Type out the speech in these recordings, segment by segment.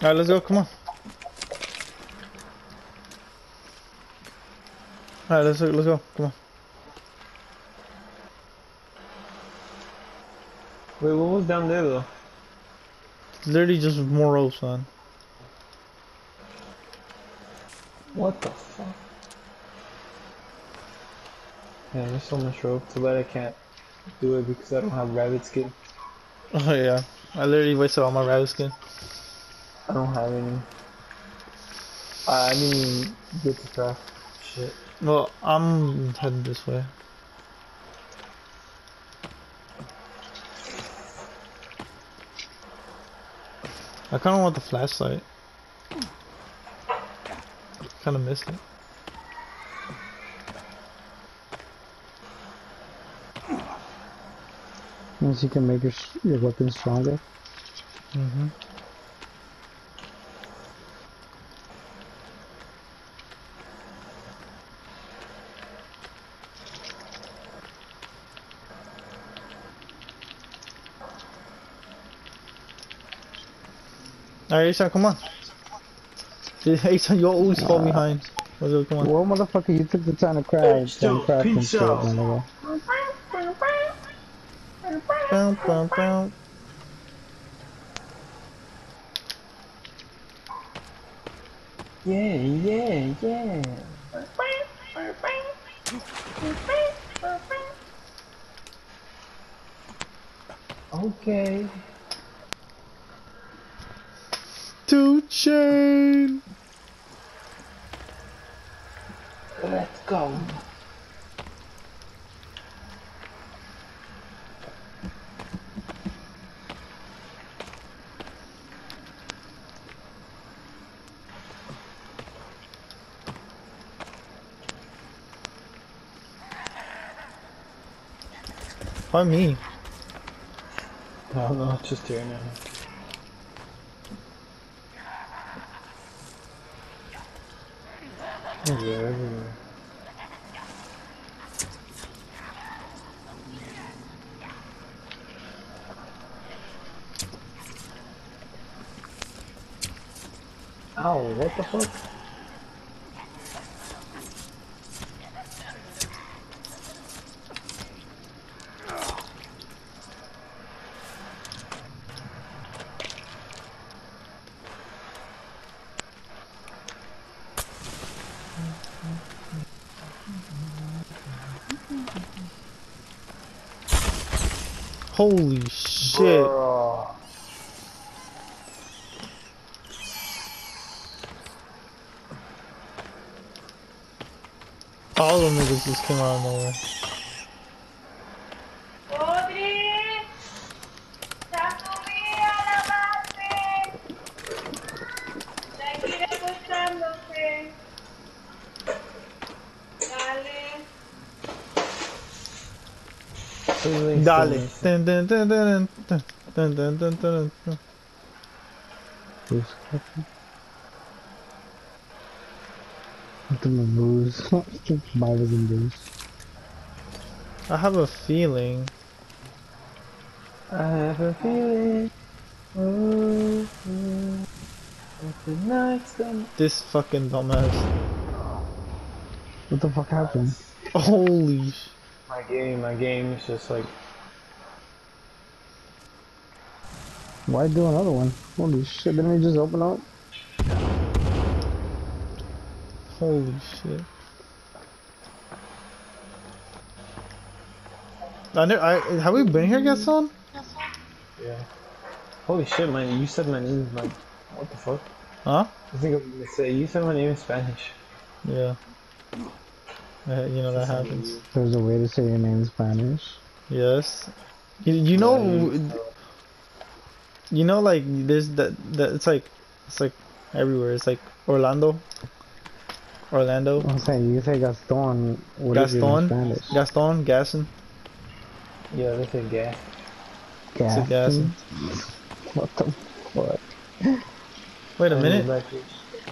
Alright, let's go. Come on. Alright, let's go let's go. Come on. Wait, what was down there though? Literally just more ropes, man. What the fuck? Yeah, there's so much rope. Too bad I can't do it because I don't have rabbit skin. Oh yeah. I literally wasted all my rabbit skin. I don't have any. I didn't get to craft shit. Well, I'm heading this way. I kind of want the flashlight. Kind of missed it. Once you can make your, your weapon stronger. Mm-hmm. Alright, Aisha, come on. Aisha, you always fall behind. Let's go, come on. Well, motherfucker, you took the time to craft, Still, and craft and peace shit. out. nigga. Bow, bow, bow. Yeah, yeah, yeah. Okay to chain. Let's go. Why me? No, no, just doing it. Ow, what the fuck? Holy shit. Bruh. All the niggas just came out of nowhere. My booze. Bibles and booze. I have a feeling. I have a feeling. Oh, oh, that the night's gonna. This fucking dumbass. What the fuck happened? Holy sh- My game, my game is just like. Why do another one? Holy shit, didn't we just open up? Holy shit. I, ne- I have we been here, Gaston? Yeah. Holy shit, man! You said my name like. What the fuck? Huh? I think I'm gonna say you said my name in Spanish. Yeah. Uh, you know that happens. There's a way to say your name in Spanish. Yes. You, you know, you know, like there's that that it's like it's like everywhere. It's like Orlando. Orlando. I'm saying you say Gaston. What is it in Gaston. Spanish? Gaston. Yeah, they say gas. It's a What the fuck? Wait a minute.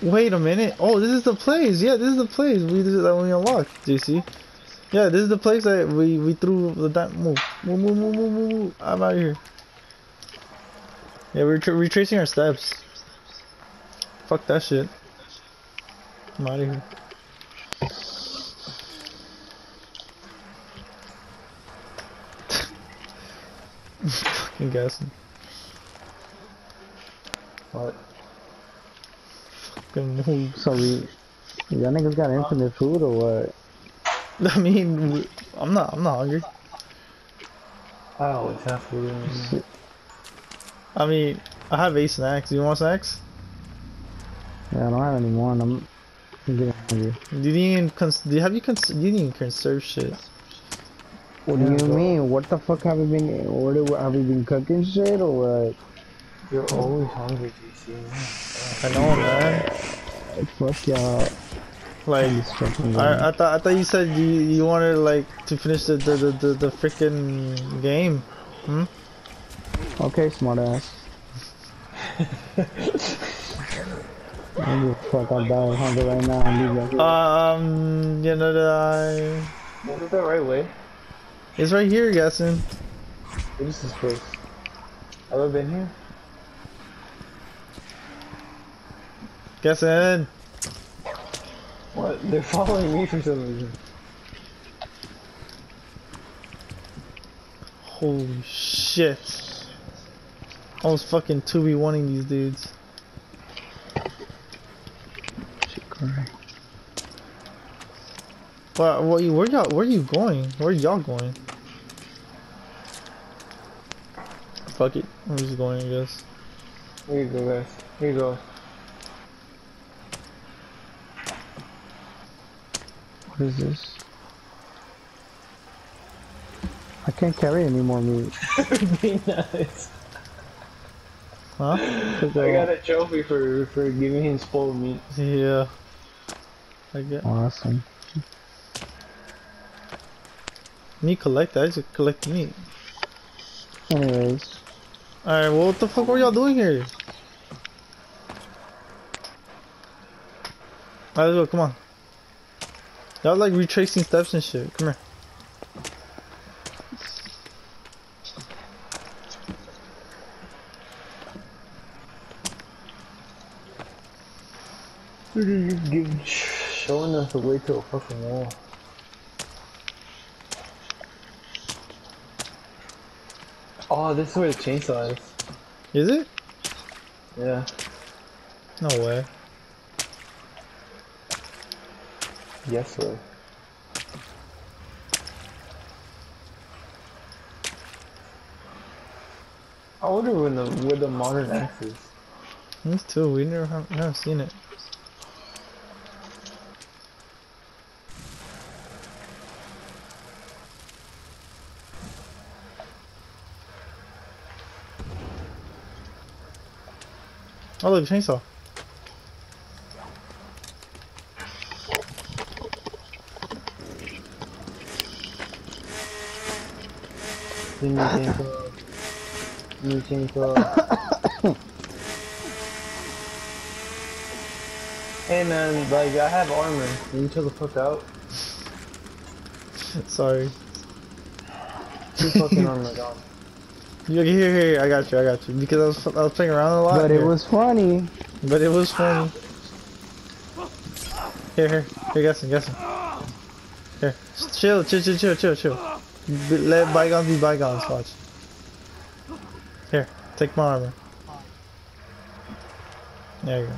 Wait a minute. Oh, this is the place. Yeah, this is the place we that we unlocked. JC. Yeah, this is the place that we we threw the that move. Move, move, move, move, move, move. I'm out of here. Yeah, we're tra retracing our steps. Fuck that shit. I'm out of here. Fucking guessing. What? Fucking move. So we, y'all niggas got infinite food or what? I mean, we- I'm not. I'm not hungry. Oh, I always have food in. I mean, I have eight snacks. You want snacks? Yeah, I don't have any more. I'm, I'm getting hungry. You didn't even cons- do you have you cons- you didn't even conserve shit. What Yeah, do you bro. mean? What the fuck have we been? What have we been cooking shit or what? You're always hungry, JC. I know, man. Fuck y'all. Like, I, I thought I thought you said you you wanted like to finish the the the, the, the freaking game. Hmm. Okay, smart ass. I don't fuck. I'll die of hunger right now and leave you. Um, you know that I. Is it the right way? It's right here, Gaston. What is this place? Ever been here? Gaston. What? They're following me for some reason. Holy shit. I was fucking 2v1ing these dudes. Shit, cry. But what you where y'all where are you going? Where y'all going? Fuck it. I'm just going I guess. Here you go, guys. Here you go. What is this? I can't carry any more meat. Be nice. Huh? I got a trophy for for giving him spoiled meat. Yeah. I get Awesome. me collect that, I just collect meat. Anyways, Alright, well what the fuck were y'all doing here? Alright, let's go, come on. Y'all like retracing steps and shit. Come here. Dude, you give showing us the way to a fucking wall. Oh, this is where the chainsaw is. Is it? Yeah. No way. Yes, sir. I wonder when the where the modern axe is. Me too, we never have, haven't seen it. Oh look, chainsaw. New chainsaw. hey man, like I have armor. Can you chill the fuck out? Sorry. Two fucking armor gone. You here, here, here, I got you, I got you. Because I was, I was playing around a lot. but it was funny. But it was funny. Here, here, here, guessing, guessing. Here, chill, chill, chill, chill, chill, chill. Let bygones be bygones. Watch. Here, take my armor. There you go.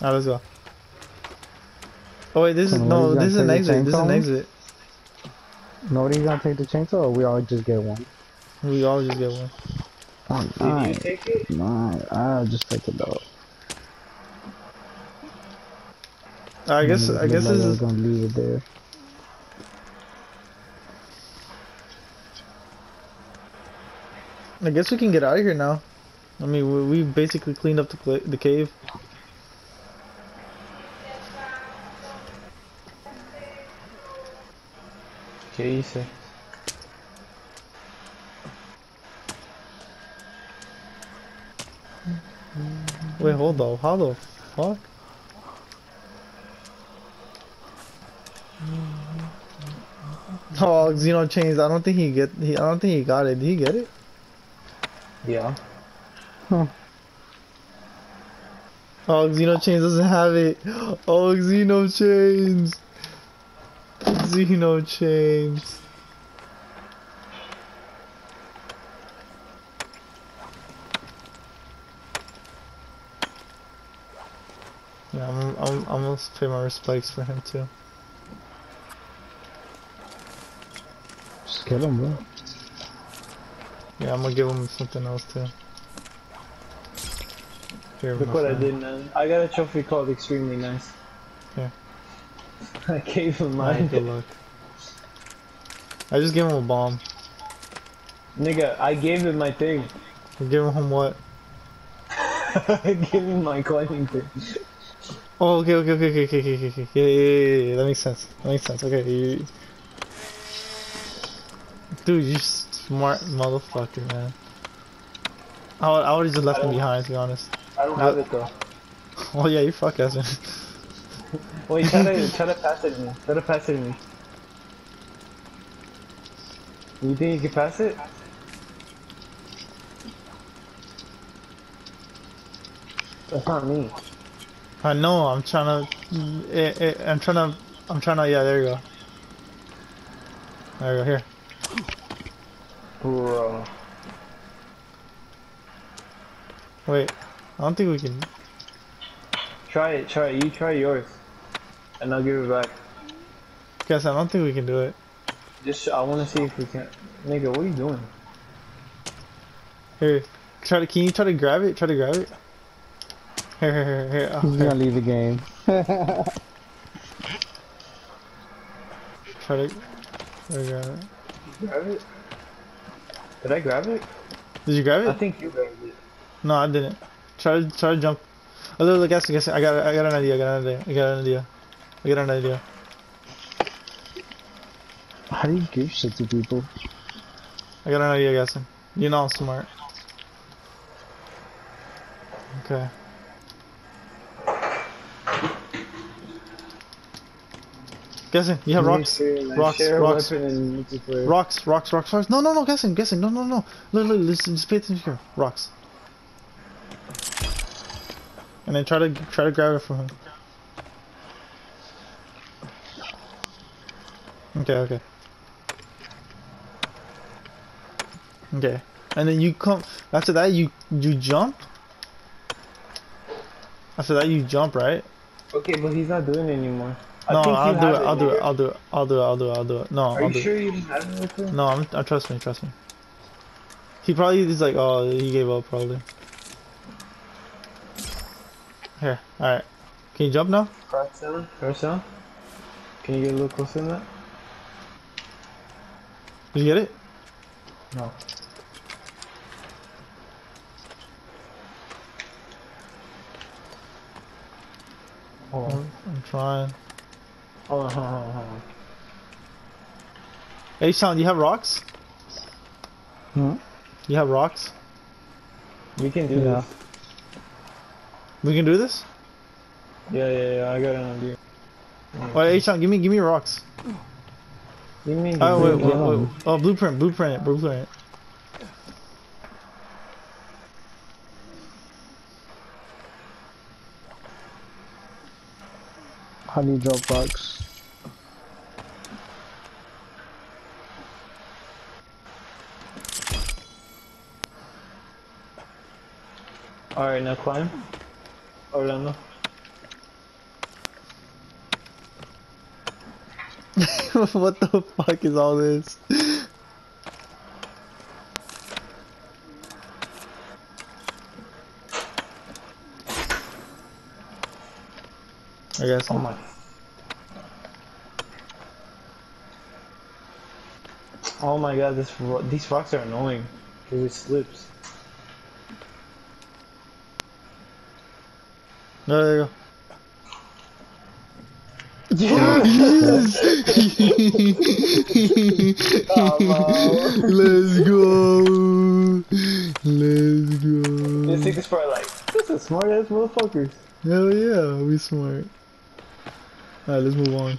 Alright, let's go. Oh wait, this is no, this is an exit. This is an exit. Nobody's gonna take the chainsaw, or we all just get one. We all just get one. Oh, Did you take it? nice. I'll just take it though. I guess I guess this is gonna leave it there. I guess we can get out of here now. I mean, we, we basically cleaned up the the cave. Okay, you Wait, hold up. How the fuck? Oh, Xeno chains. I don't think he get. He, I don't think he got it. Did he get it? Yeah. Oh, Xeno chains doesn't have it. Oh, Xeno chains. Xeno chains. Yeah, I'm, I'm, I'm gonna pay my respects for him too. Just kill him, bro. Yeah, I'm gonna give him something else too. Here, Look my what I did, man. I got a trophy called extremely nice. Yeah. I gave him Alright, mine. good luck. I just gave him a bomb. Nigga, I gave him my thing. You give him what? I gave him my climbing thing. Oh, okay, okay, okay, okay, okay, okay, okay, okay. Yeah, yeah, yeah, yeah, that makes sense. That makes sense. Okay, you... Dude, you smart motherfucker, man. I would, I would have just left him behind, to be honest. I don't have it though. Oh yeah, you fuck ass man. Wait, try to try to pass it me. Try to pass it me. You think you can pass it? That's not me. I know. I'm trying to. Eh, eh, I'm trying to. I'm trying to. Yeah, there you go. There you go. Here. Bro. Wait. I don't think we can. Try it, try it. You try yours. And I'll give it back. Guess I don't think we can do it. Just, I wanna see if we can. Nigga, what are you doing? Here. Try to. Can you try to grab it? Try to grab it. Here, here, here, here. He's gonna leave the game. Try to. Try to grab it. Grab it? Did I grab it? Did you grab it? I think you grabbed it. No, I didn't. Try to. Try to jump. Oh, look, look, guess, guess. I got. I got an idea. I got an idea. I got an idea. I got an idea. How do you give shit to people? I got an idea, guessing. You know I'm smart. Okay. Guessing, you have rocks. Rocks, rocks. weapon in multiplayer. Rocks, rocks, rocks, rocks. No, no, no, guessing, guessing. No, no, no. Look, look, listen, just pay attention here. Rocks. And then try to try to grab it from him. Okay, okay. Okay. And then you come after that you you jump. After that you jump, right? Okay, but he's not doing it anymore. No, I think I'll do it, I'll do it. I'll do it, I'll do it, I'll do it, I'll do it. No, Are I'll you do sure it. you didn't have it with him? No, I'm, uh, trust me, trust me. He probably is like, oh, he gave up probably. Here, alright. Can you jump now? Press down. Press down. Can you get a little closer than that? Did you get it? No. Hold on. I'm trying. Hold on, hold on, hold on. Hey, Sean, you have rocks? Hmm? You have rocks? We can do Yeah. this. We can do this? Yeah, yeah, yeah. I got an idea. Wait, hey, Sean, give me, give me rocks. You mean? Oh, wait, give me wait, one? wait. Oh, blueprint, blueprint it, blueprint it. How do drop rocks? Alright, now climb. Orlando. what the fuck is all this? I guess. Oh my. Oh my god, this ro these rocks are annoying. Cause it slips. No, there you go. Yes! Let's go. Let's go. This is probably like, this is smart ass motherfuckers. Hell yeah, we smart. Alright, let's move on.